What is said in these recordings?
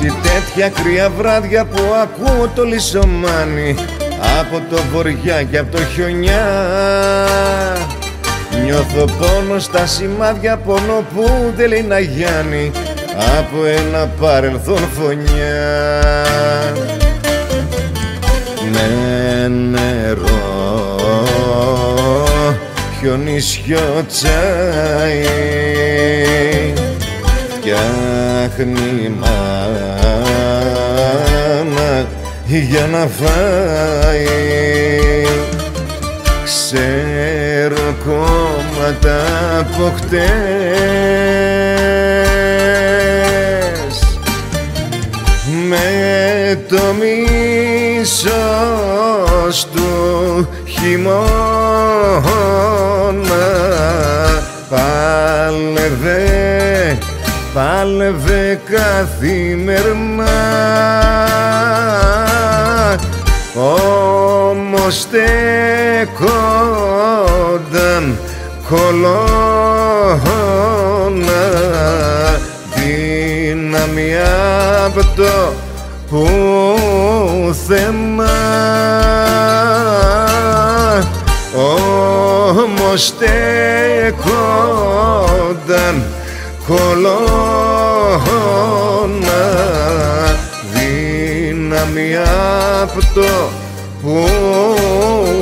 Τέτοια κρύα βράδια που ακούω το λισομάνι Από το βοριά και από το χιονιά. Νιώθω πόνο στα σημάδια πόνο που δεν λέει να γιάνει Από ένα παρελθόν φωνιά. Με νερό χιονίσιο τσάι φτιάχνει μάνα για να φάει. Ξέρω κόμματα από χτες. Με το μίσος του χειμώνα πάλευε πάλευε καθημερινά. Όμως στέκονταν κολόνα. Δύναμη απ' το πουθενά. Όμως στέκονταν κολόνα δύναμη απ' το πουθενά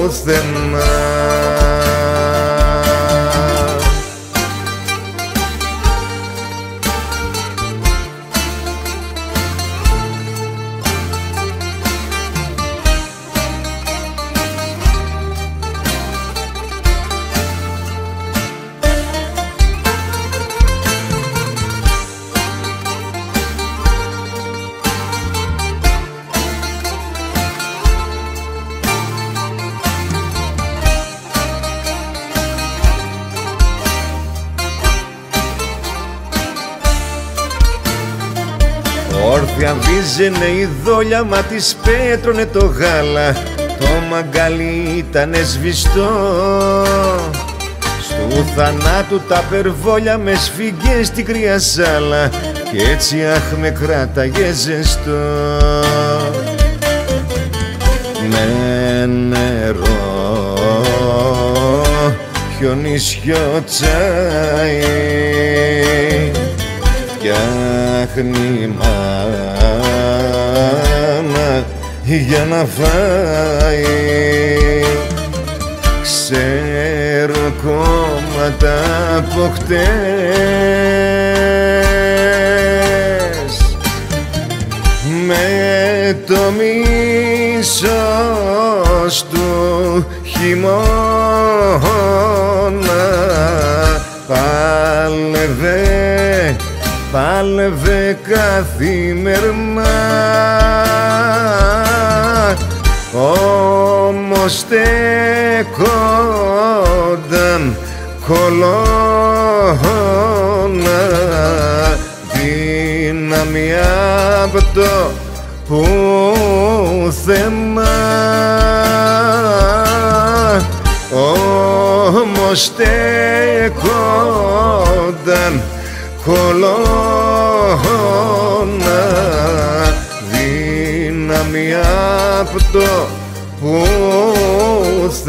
Όρθια βίζαινε η δόλια μα της πέτρωνε το γάλα. Το μαγκάλι ήταν σβηστό. Στου θανάτου τα περβόλια με σφίγγε στην κρύα σάλα. Κι έτσι αχ με κράταγε ζεστό. Με νερό χιονίσιο τσάι φτιάχνει μάνα για να φάει. Ξέρω κόμματα από χτες. Με το μίσος του χειμώνα πάλευε πάλευε καθημερινά. Όμως στέκονταν κολόνα. Δύναμη απ' το πουθενά. Όμως στέκονταν κολόνα δύναμη απ' το πουθενά